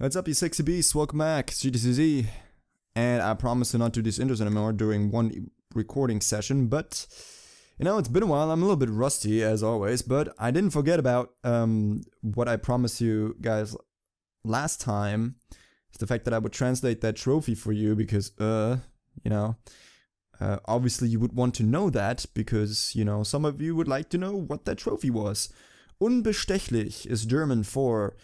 What's up, you sexy beasts? Welcome back, GTCOz. And I promise to not do these intros anymore during one recording session, but you know, it's been a while. I'm a little bit rusty as always, but I didn't forget about um, what I promised you guys last time. It's the fact that I would translate that trophy for you because, uh, you know, uh, obviously you would want to know that because, you know, some of you would like to know what that trophy was. Unbestechlich is German for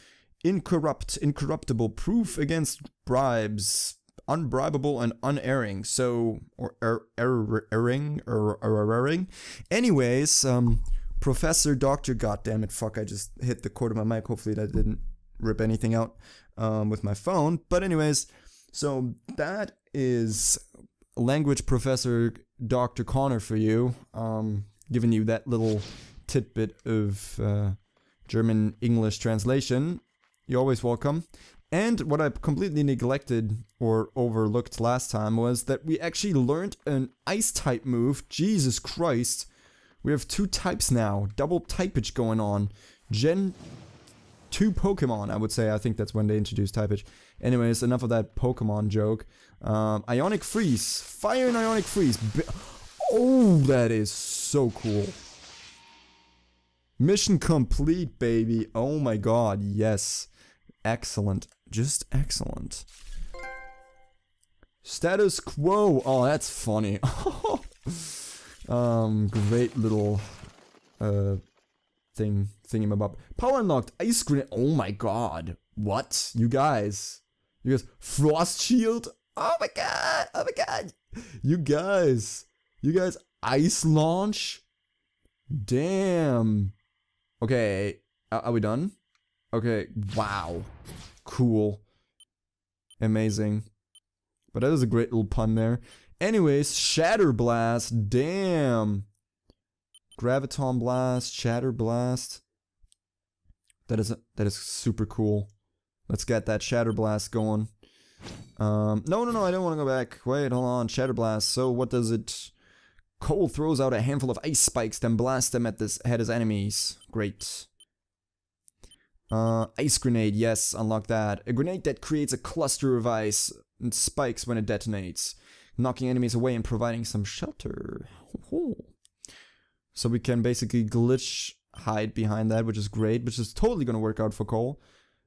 incorrupt, incorruptible, proof against bribes, unbribable and unerring. So, or er, er, erring, er, er, erring. Anyways, um, Professor Doctor, goddammit, fuck, I just hit the cord of my mic. Hopefully that didn't rip anything out um, with my phone. But anyways, so that is language professor Dr. Connor for you, um, giving you that little tidbit of uh, German English translation. You're always welcome. And what I completely neglected or overlooked last time was that we actually learned an ice type move. Jesus Christ. We have two types now. Double typage going on. Gen 2 Pokemon, I would say. I think that's when they introduced typage. Anyways, enough of that Pokemon joke. Um, Ionic Freeze. Fire and Ionic Freeze. Oh, that is so cool. Mission complete, baby. Oh my god, yes. Excellent. Just excellent. Status quo. Oh, that's funny. um, great little uh thing thingamabob. Power unlocked. Ice grenade. Oh my god. What? You guys. You guys. Frost shield. Oh my god. Oh my god. You guys. You guys. Ice launch. Damn. Okay. Are, are we done? Okay, wow. Cool. Amazing. But that was a great little pun there. Anyways, Shatter Blast. Damn. Graviton Blast, Shatter Blast. That is that is super cool. Let's get that Shatter Blast going. Um, no, no, no, I don't want to go back. Wait, hold on. Shatter Blast. So what does it... Cole throws out a handful of ice spikes, then blasts them at this at his enemies. Great. Uh, ice grenade, yes, unlock that. A grenade that creates a cluster of ice and spikes when it detonates, knocking enemies away and providing some shelter. So we can basically glitch hide behind that, which is great, which is totally gonna work out for Cole.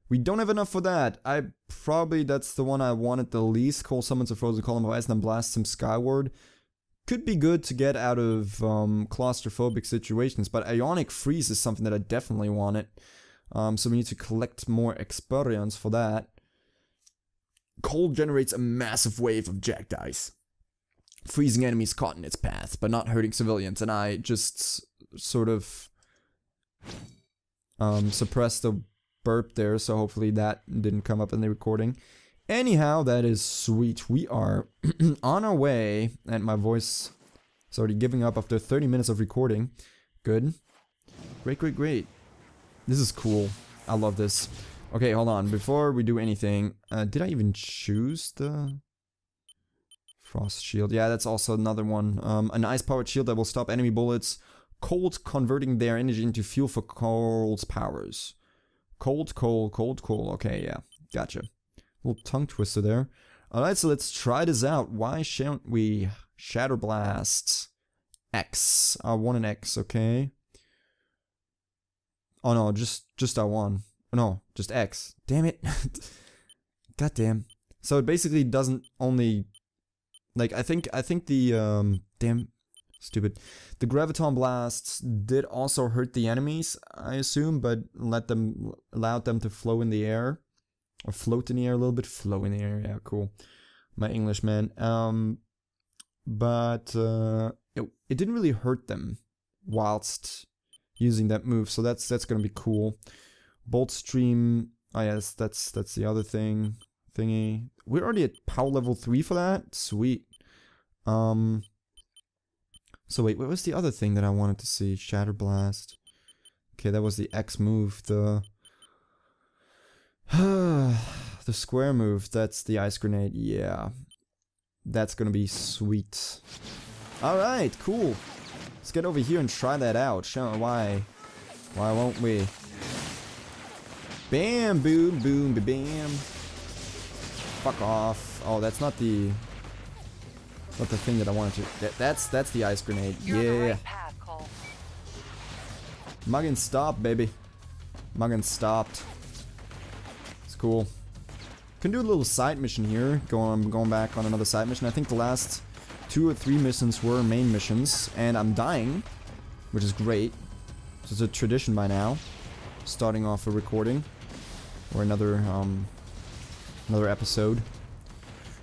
We don't have enough for that. I probably, that's the one I wanted the least. Cole summons a frozen column of ice and then blasts him skyward. Could be good to get out of um, claustrophobic situations, but Ionic Freeze is something that I definitely wanted. Um, so we need to collect more experience for that. Cold generates a massive wave of jacked ice, freezing enemies caught in its path, but not hurting civilians. And I just sort of um, suppressed the burp there, so hopefully that didn't come up in the recording. Anyhow, that is sweet. We are on our way, and my voice is already giving up after 30 minutes of recording. Good. Great, great, great. This is cool. I love this. Okay, hold on. Before we do anything, uh, did I even choose the frost shield? Yeah, that's also another one. Um, an ice-powered shield that will stop enemy bullets. Cold, converting their energy into fuel for Cold's powers. Cold, cold, cold, cold. Okay, yeah, gotcha. Little tongue twister there. Alright, so let's try this out. Why shan't we Shatter Blast X? I want an X, okay. Oh no, just just our one. No, just X. Damn it. God damn. So it basically doesn't only like I think I think the um damn stupid. The graviton blasts did also hurt the enemies, I assume, but let them allowed them to flow in the air. Or float in the air a little bit. Flow in the air, yeah, cool. My English man. Um but uh it, it didn't really hurt them whilst using that move. So that's that's gonna be cool. Bolt stream. Oh yes, that's that's the other thing thingy. We're already at power level three for that. Sweet. Um. So wait, what was the other thing that I wanted to see? Shatter Blast. Okay, that was the X move. The the square move. That's the ice grenade. Yeah, that's gonna be sweet. All right, cool. Let's get over here and try that out. Show why. Why won't we? Bam, boom, boom, ba bam. Fuck off. Oh, that's not the... Not the thing that I wanted to... That, that's that's the ice grenade. You're yeah. right path, Muggin stopped, baby. Muggin stopped. It's cool. Can do a little side mission here. Going going back on another side mission. I think the last two or three missions were main missions, and I'm dying, which is great. It's a tradition by now. Starting off a recording or another um another episode.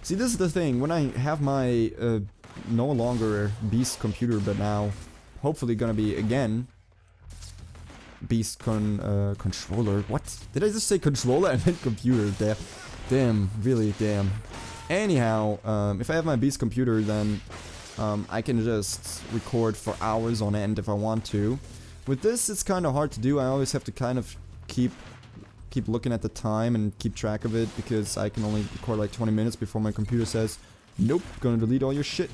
See, this is the thing. When I have my uh, no longer beast computer, but now hopefully gonna be again beast con uh, controller. What did I just say? Controller? I meant computer. Damn, damn, really damn. Anyhow, um, if I have my beast computer, then um, I can just record for hours on end if I want to. With this, it's kind of hard to do. I always have to kind of keep keep looking at the time and keep track of it because I can only record like 20 minutes before my computer says, nope, gonna delete all your shit.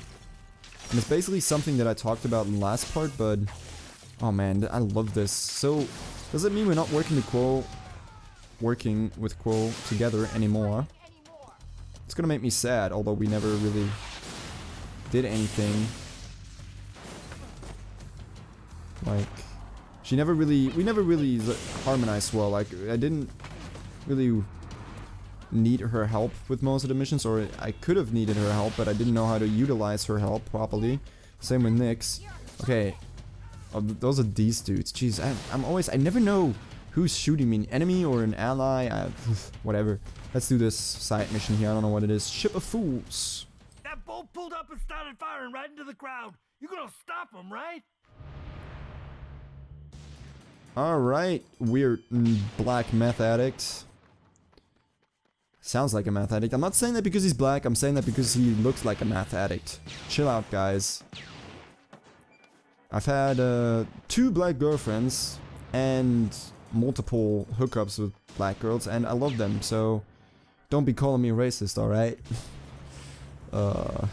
And it's basically something that I talked about in the last part, but oh man, I love this. So, does it mean we're not working Kuo, working with Kuo together anymore? It's gonna make me sad, although we never really did anything. Like, she never really, we never really harmonized well. Like, I didn't really need her help with most of the missions, or I could have needed her help, but I didn't know how to utilize her help properly. Same with Nix. Okay, oh, th- those are these dudes. Jeez, I, I'm always, I never know who's shooting me, an enemy or an ally. I, whatever. Let's do this side mission here. I don't know what it is. Ship of Fools. That bolt pulled up and started firing right into the crowd. You gonna stop him, right? Alright, weird mm, black meth addict. Sounds like a meth addict. I'm not saying that because he's black, I'm saying that because he looks like a meth addict. Chill out, guys. I've had uh, two black girlfriends and multiple hookups with black girls, and I love them, so don't be calling me racist, alright? uh,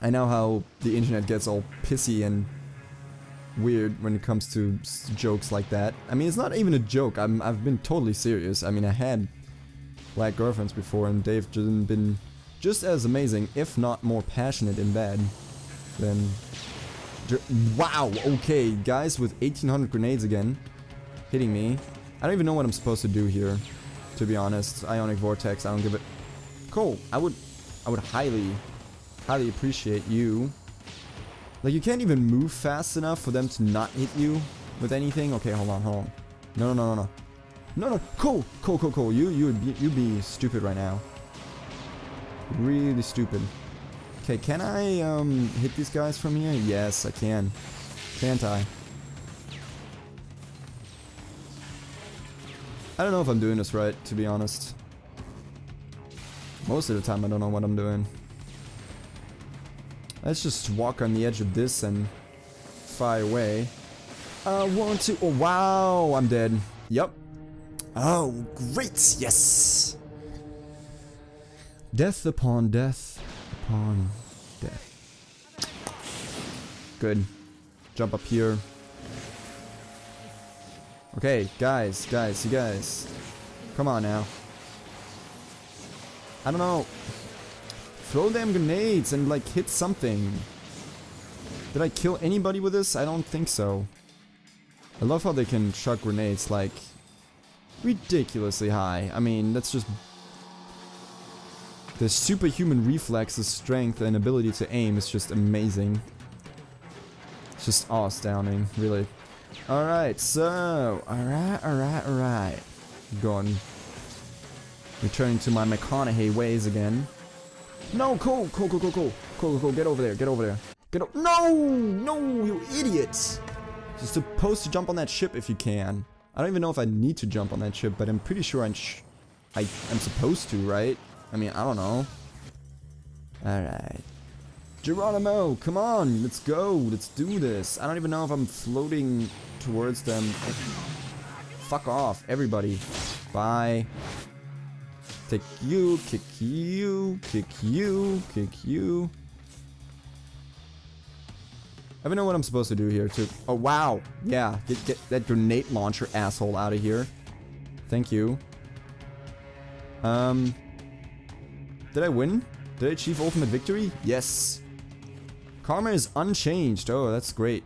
I know how the internet gets all pissy and weird when it comes to jokes like that. I mean, it's not even a joke. I'm, I've been totally serious. I mean, I had black girlfriends before, and they've been just as amazing, if not more passionate in bed than. Wow. Okay, guys with 1,800 grenades again, hitting me. I don't even know what I'm supposed to do here. To be honest, Ionic Vortex. I don't give it. Cool. I would, I would highly highly appreciate you. Like, you can't even move fast enough for them to not hit you with anything. Okay, hold on, hold on. No, no, no, no, no. No, no, cool, cool, cool, cool. You, you would be, you'd be stupid right now. Really stupid. Okay, can I, um, hit these guys from here? Yes, I can. Can't I? I don't know if I'm doing this right, to be honest. Most of the time, I don't know what I'm doing. Let's just walk on the edge of this and fly away. I want to. Oh, wow. I'm dead. Yep. Oh, great. Yes. Death upon death upon death. Good. Jump up here. Okay, guys, guys, you guys. Come on now. I don't know. Throw them grenades and like hit something. Did I kill anybody with this? I don't think so. I love how they can chuck grenades like ridiculously high. I mean, that's just the superhuman reflexes, strength, and ability to aim is just amazing. It's just awe-astounding, really. Alright, so, alright, alright, alright. Gone. Returning to my McConaughey ways again. No, cool, cool, cool, cool, cool, cool, cool, get over there, get over there. Get o- No! No, you idiots! You're supposed to jump on that ship if you can. I don't even know if I need to jump on that ship, but I'm pretty sure I'm I, I'm supposed to, right? I mean, I don't know. Alright. Geronimo, come on, let's go, let's do this. I don't even know if I'm floating towards them. Fuck off, everybody. Bye. Take you, kick you, kick you, kick you. I don't know what I'm supposed to do here too. Oh, wow. Yeah, get, get that grenade launcher asshole out of here. Thank you. Um, did I win? Did I achieve ultimate victory? Yes. Karma is unchanged. Oh, that's great.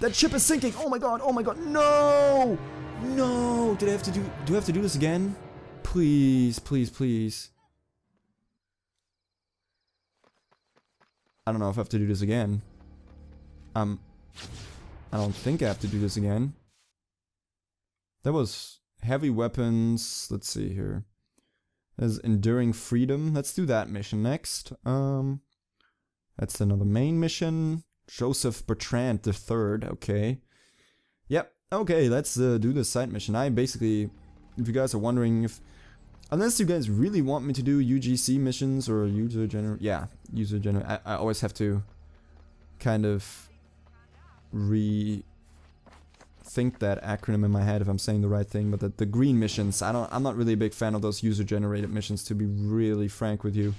That ship is sinking. Oh my god. Oh my god. No. No. Did I have to do do I have to do this again? Please, please, please. I don't know if I have to do this again. Um I don't think I have to do this again. That was heavy weapons. Let's see here. There's enduring freedom. Let's do that mission next. Um that's another main mission. Joseph Bertrand the third. Okay. Yep. Okay, let's uh, do the side mission. I basically, if you guys are wondering if, unless you guys really want me to do UGC missions or user general, yeah, user general. I, I always have to kind of re think that acronym in my head if I'm saying the right thing, but the, the green missions, I don't I'm not really a big fan of those user generated missions to be really frank with you.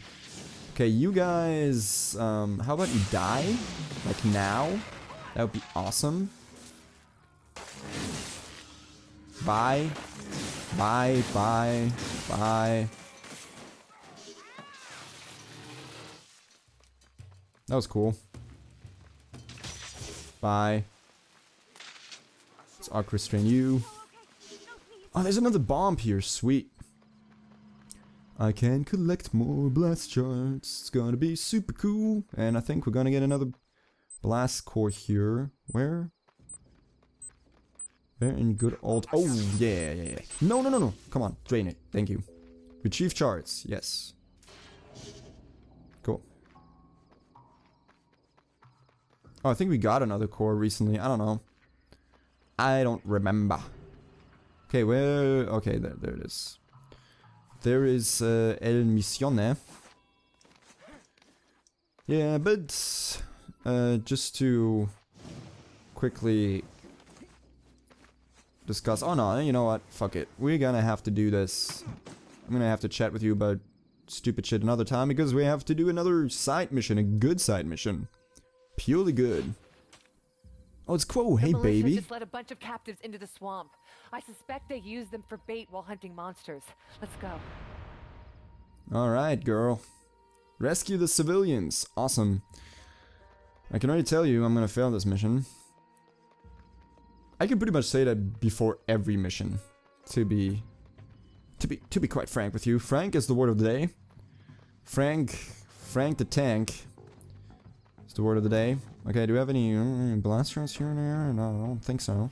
Okay, you guys, um, how about you die? Like now? That would be awesome. Bye. Bye, bye, bye. That was cool. Bye. Let's arc restrain you. Oh, there's another bomb here. Sweet. I can collect more blast shards. It's gonna be super cool. And I think we're gonna get another blast core here. Where? Where in good old... Oh, yeah, yeah, yeah. No, no, no, no. Come on, drain it. Thank you. Retrieve shards. Yes. Cool. Oh, I think we got another core recently. I don't know. I don't remember. Okay, where... Okay, there, there it is. There is uh, El Missione. Yeah, but uh, just to quickly discuss. Oh no, you know what? Fuck it. We're gonna have to do this. I'm gonna have to chat with you about stupid shit another time because we have to do another side mission, a good side mission. Purely good. Oh, it's Kuo. Hey, baby. just led a bunch of captives into the swamp. I suspect they used them for bait while hunting monsters. Let's go. Alright, girl. Rescue the civilians. Awesome. I can already tell you I'm gonna fail this mission. I can pretty much say that before every mission. To be... To be, to be quite frank with you. Frank is the word of the day. Frank... Frank the tank. Is the word of the day. Okay, do we have any uh, blasters here and there? No, I don't think so.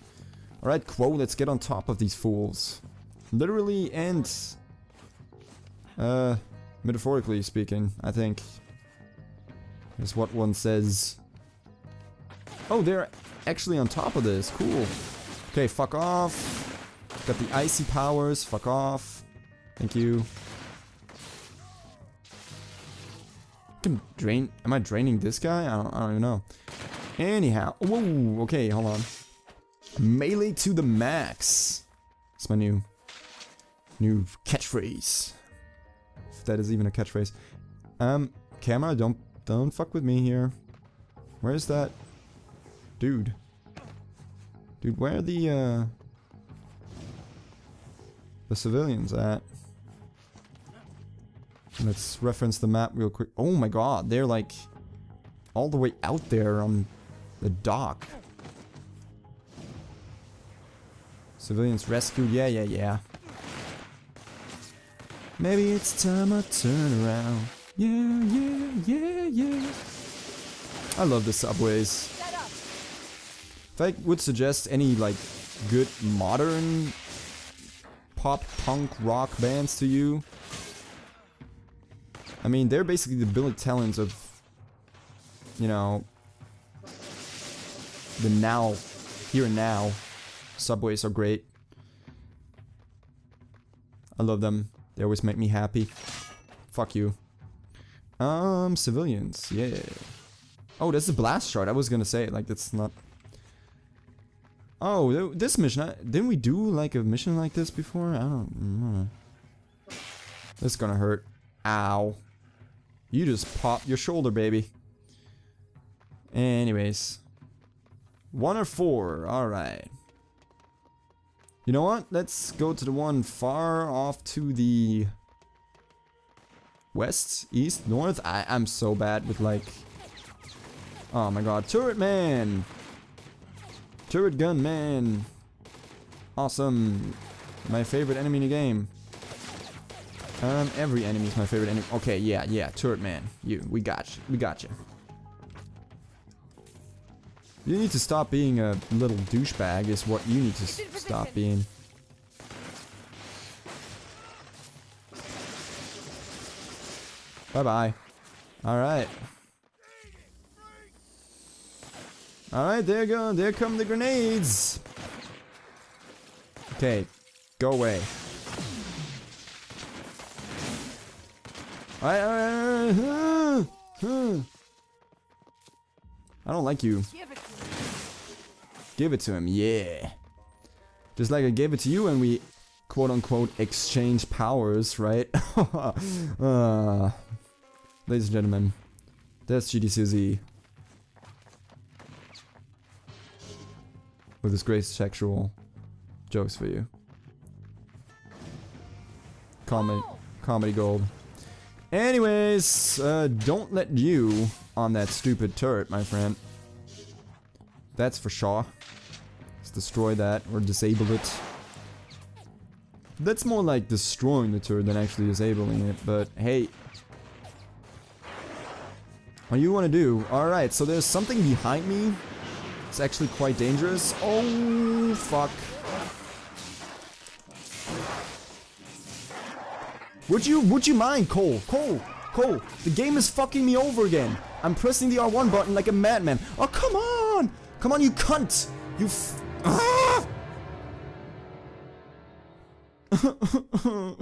Alright, Kuo, let's get on top of these fools. Literally and... Uh, metaphorically speaking, I think. Is what one says. Oh, they're actually on top of this. Cool. Okay, fuck off. Got the icy powers. Fuck off. Thank you. Can drain. Am I draining this guy? I don't, I don't even know. Anyhow. Whoa. Okay, hold on. Melee to the max. It's my new new catchphrase. If that is even a catchphrase. Um, camera, don't don't fuck with me here. Where's that dude? Dude, where are the uh the civilians at? Let's reference the map real quick. Oh my god, they're like all the way out there on the dock. Civilians rescued, yeah, yeah, yeah. Maybe it's time I turn around. Yeah, yeah, yeah, yeah. I love the subways. If I would suggest any like good modern pop punk rock bands to you, I mean they're basically the Billy Talents of, you know, the now, here and now. Subways are great. I love them. They always make me happy. Fuck you. Um, civilians, yeah. Oh, that's a blast shard. I was gonna say, like, that's not... Oh, this mission, I, didn't we do, like, a mission like this before? I don't. This is gonna hurt. Ow. You just popped your shoulder, baby. Anyways. One or four. Alright. You know what? Let's go to the one far off to the west, east, north. I, I'm so bad with like... Oh my god. Turret man! Turret gun man! Awesome. My favorite enemy in the game. Um, every enemy is my favorite enemy. Okay, yeah, yeah, turret man. You, we got you. We got you. You need to stop being a little douchebag is what you need to stop being. Bye-bye. Alright. Alright, there go. There come the grenades. Okay, go away. Alright, alright, alright. I don't like you. Give it to him, yeah. Just like I gave it to you and we quote unquote exchange powers, right? uh, ladies and gentlemen, that's GTCOz. With his great sexual jokes for you. Comedy, comedy gold. Anyways, uh, don't let you on that stupid turret, my friend. That's for sure. Let's destroy that or disable it. That's more like destroying the turret than actually disabling it, but hey. What do you want to do? Alright, so there's something behind me. It's actually quite dangerous. Oh, fuck. Would you, would you mind, Cole? Cole, Cole, the game is fucking me over again. I'm pressing the R1 button like a madman. Oh, come on! Come on, you cunt! You f- ah!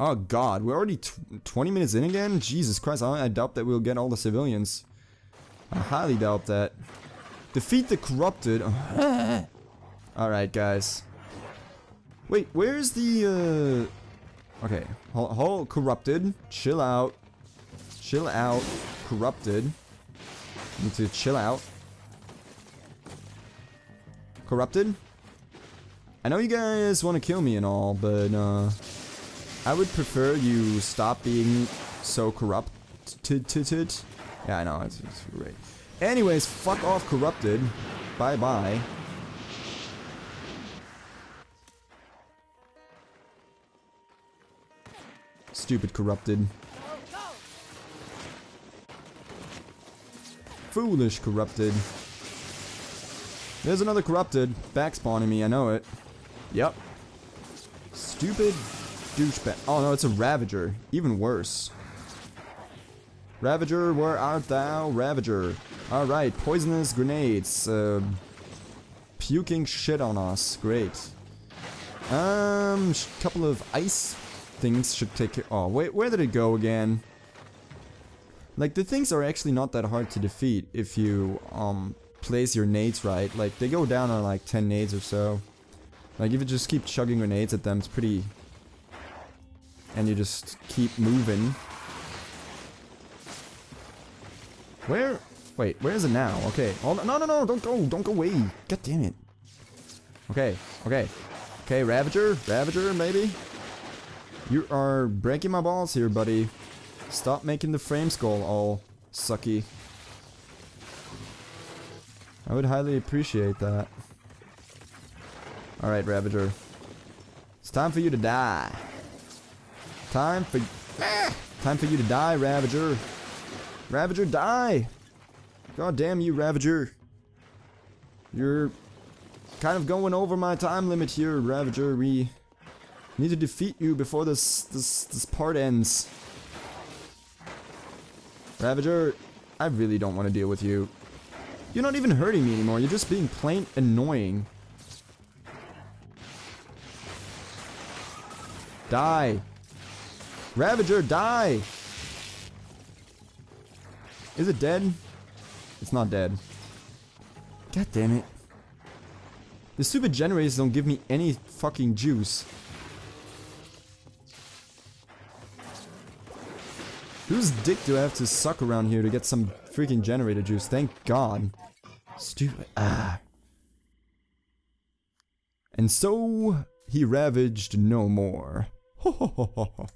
oh god, we're already tw 20 minutes in again? Jesus Christ, I, I doubt that we'll get all the civilians. I highly doubt that. Defeat the corrupted. Alright, guys. Wait, where's the, uh... Okay, hold, hold, corrupted. Chill out. Chill out. Corrupted. Need to chill out. Corrupted? I know you guys want to kill me and all, but uh, I would prefer you stop being so corrupted. Yeah, I know, it's, it's great. Anyways, fuck off, corrupted. Bye bye. Stupid corrupted. Foolish corrupted. There's another corrupted. Back spawning me, I know it. Yep. Stupid douchebag. Oh no, it's a Ravager. Even worse. Ravager, where art thou? Ravager. Alright, poisonous grenades. Uh, puking shit on us. Great. Um, couple of ice things should take care. Oh, wait, where did it go again? Like, the things are actually not that hard to defeat if you, um, place your nades right. Like, they go down on like 10 nades or so. Like, if you just keep chugging grenades at them, it's pretty... And you just keep moving. Where? Wait, where is it now? Okay. On. No, no, no, don't go. Don't go away. God damn it. Okay, okay. Okay, Ravager. Ravager, maybe? You are breaking my balls here, buddy. Stop making the frames go all sucky. I would highly appreciate that. Alright, Ravager. It's time for you to die. Time for... Ah! Time for you to die, Ravager. Ravager, die! God damn you, Ravager. You're kind of going over my time limit here, Ravager. We need to defeat you before this this this part ends. Ravager, I really don't want to deal with you. You're not even hurting me anymore. You're just being plain annoying. Die. Ravager, die! Is it dead? It's not dead. God damn it. The stupid generators don't give me any fucking juice. Whose dick do I have to suck around here to get some freaking generator juice? Thank God. Stupid. Ah. And so he ravaged no more. Ho ho ho ho ho.